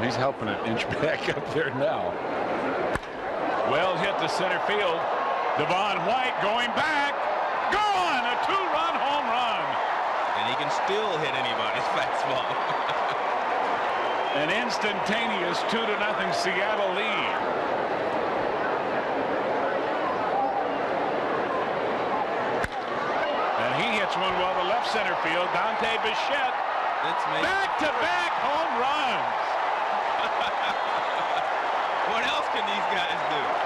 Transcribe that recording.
Well, he's helping it inch back up there now. Well hit to center field. Devon White going back. Gone! A two-run home run. And he can still hit anybody's fastball. An instantaneous two to nothing Seattle lead. And he hits one well to left center field. Dante Bichette back-to-back home runs. Can these guys do?